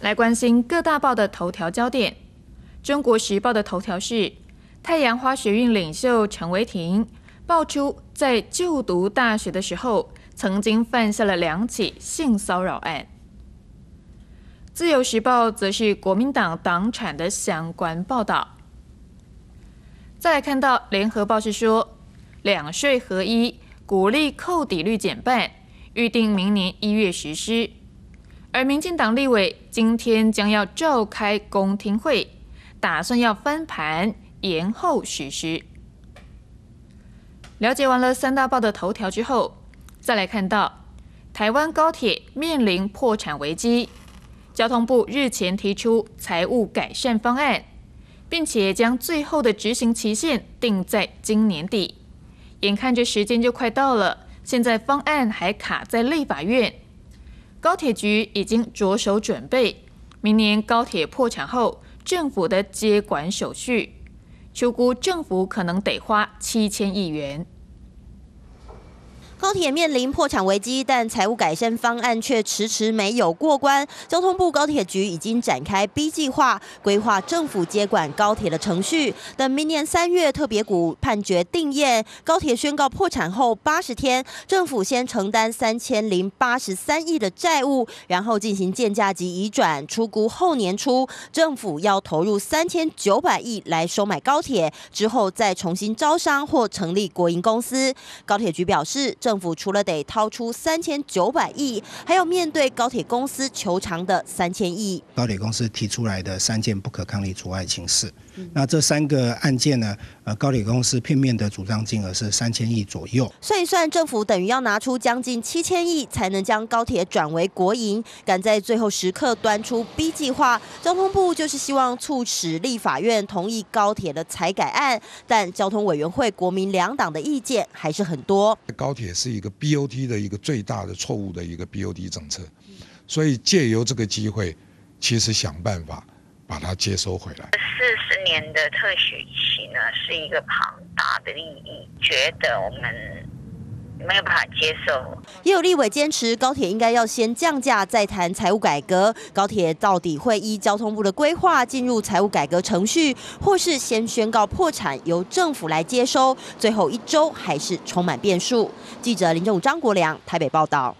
来关心各大报的头条焦点。中国时报的头条是：太阳花学运领袖陈维霆爆出在就读大学的时候，曾经犯下了两起性骚扰案。自由时报则是国民党党产的相关报道。再来看到联合报是说，两税合一，鼓励扣抵率减半，预定明年一月实施。而民进党立委今天将要召开公听会，打算要翻盘延后实施。了解完了三大报的头条之后，再来看到台湾高铁面临破产危机，交通部日前提出财务改善方案，并且将最后的执行期限定在今年底。眼看着时间就快到了，现在方案还卡在立法院。高铁局已经着手准备，明年高铁破产后，政府的接管手续，秋估政府可能得花七千亿元。高铁面临破产危机，但财务改善方案却迟迟没有过关。交通部高铁局已经展开 B 计划，规划政府接管高铁的程序。等明年三月特别股判决定验，高铁宣告破产后八十天，政府先承担三千零八十三亿的债务，然后进行建价及移转。出估后年初，政府要投入三千九百亿来收买高铁，之后再重新招商或成立国营公司。高铁局表示。政府除了得掏出三千九百亿，还要面对高铁公司求偿的三千亿。高铁公司提出来的三件不可抗力阻碍情事，那这三个案件呢？呃，高铁公司片面的主张金额是三千亿左右。算一算，政府等于要拿出将近七千亿，才能将高铁转为国营。赶在最后时刻端出 B 计划，交通部就是希望促使立法院同意高铁的财改案，但交通委员会国民两党的意见还是很多。高铁。是一个 BOT 的一个最大的错误的一个 BOT 政策，所以借由这个机会，其实想办法把它接收回来。四十年的特许期呢，是一个庞大的利益，觉得我们。没有办法接受。也有立委坚持高铁应该要先降价，再谈财务改革。高铁到底会依交通部的规划进入财务改革程序，或是先宣告破产由政府来接收？最后一周还是充满变数。记者林正武、张国良台北报道。